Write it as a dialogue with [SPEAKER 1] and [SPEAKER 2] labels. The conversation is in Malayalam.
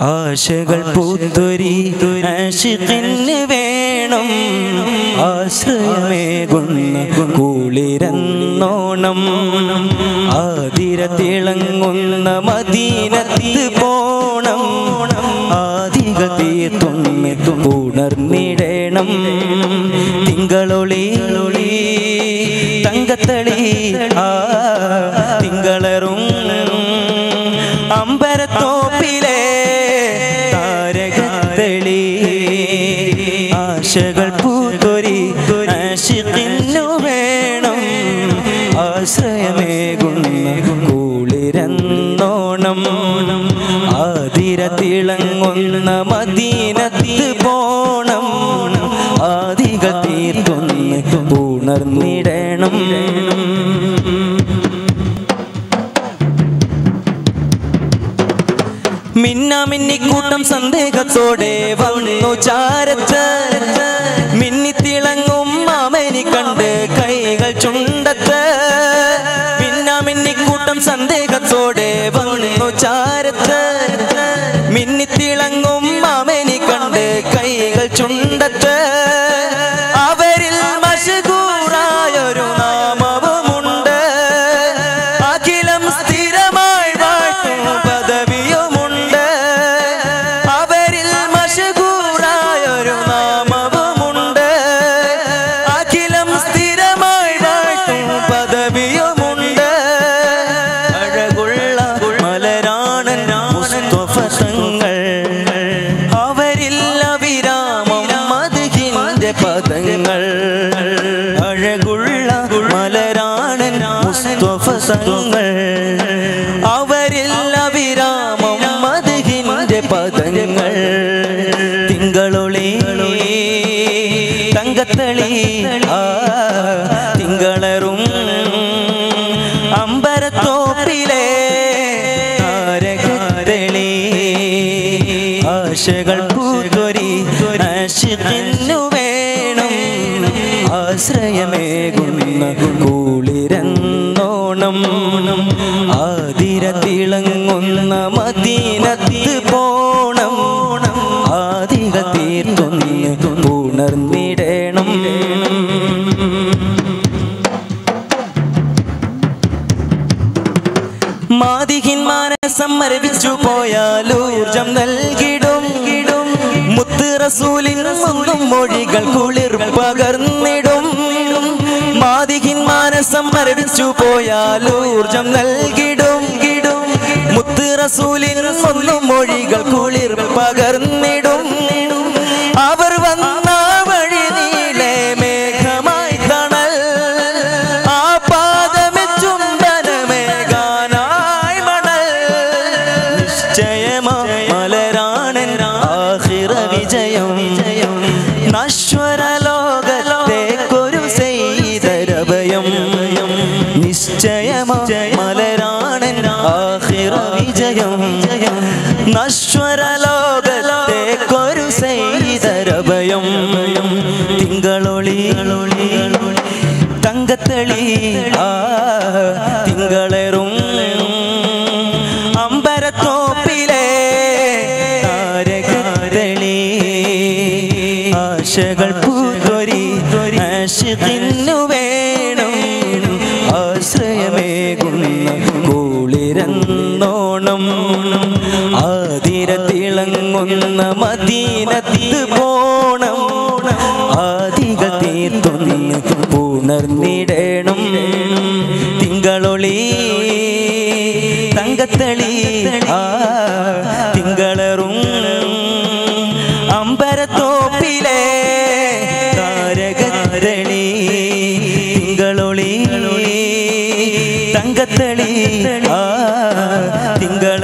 [SPEAKER 1] ആശകൾ പൂത്തൊരി ആശിക്കിന് വേണം. ആശ്രയമേകുന്ന കുളിരന്നോണം. ആതിര തിളങ്ങുന്ന മദീനത്ത് പോണം. ആദിക തീർത്തൊന്ന് ഉണർന്നിടണം. തിങ്കളൊളി തങ്കത്തളി ആ തിങ്കളറും അമ്പരത്തോപ്പിലെ ആതിര തിളങ്ങുന്ന മദീനത്ത് പോണം. ആദിക തീർത്തൊന്ന് ഉണർന്നിടണം. മിന്നാമിന്നിക്കൂട്ടം സന്ദേഹത്തോടെ വന്നു ചാരത്ത്. മിന്നിത്തിളങ്ങും മാമനി കണ്ട് കൈകൾ ചുണ്ടത്ത്. മിന്നാമിന്നിക്കൂട്ടം സന്ദേഹത്തോടെ വന്നു ചാരത്ത്. പദങ്ങൾ അഴകുള്ള മലരാണൻ മുസ്തഫ തങ്ങൾ അവരിൽ അവിരാമം മധുഹിന്റെ പദങ്ങൾ. തിങ്കളൊളി തങ്കത്തളി തിങ്കളറും അമ്പരത്തോപ്പിലെ ആശകൾ പൂതൊരി ആശിക്കിന്നു ആശ്രയമേകുന്ന കുളിരന്നോണം ആതിരത്തിളങ്ങുന്ന മദീനത്ത് പോണം. ആതിര തീർത്തൊന്ന് ഉണർന്നിടണം മാതിഹിൻ മാനസം മരവിച്ചു പോയാൽ ഊർജം നൽകിടും. മുത്ത് റസൂലിൻ സ്വന്തം മൊഴികൾ കുളിർ പകർന്നിടും. മാതിഹിൻ മാനസം മരടിച്ചു പോയാൽ ഊർജം നൽകിടും കിടും. മുത്ത് റസൂലിൻ ഒന്നും മൊഴികൾ കുളിർ പകർന്നിടും. അവർ വന്ന വഴി നീലെ മേഘമായി തണൽ. ആ പാദമെച്ചും ധനമേകാനായി മണൽ. നിശ്ചയമ മലരാണൻ ആഹിറ വിജയം. നശ്വര വിജയം നശ്വര ലോകത്തേക്കൊരു ചെയ്തരഭയം തിങ്കളൊളി തങ്കത്തളി തിങ്കളറും. അമ്പരത്തോപ്പിലെ താരകത്തളി. ആശകൾ പൂതൊരി ആശിക്കിന്നു തിളങ്ങുന്ന മദീനത്ത് പോണം. ആദിക തീർത്തൊന്ന് ഉണർന്നിടണം തിങ്കളൊളി തങ്കത്തളി ആ തിങ്കളറും അമ്പരത്തോപ്പിലെ താരകരണി തിങ്കളൊളി തങ്കത്തളി ആ തിങ്കളറും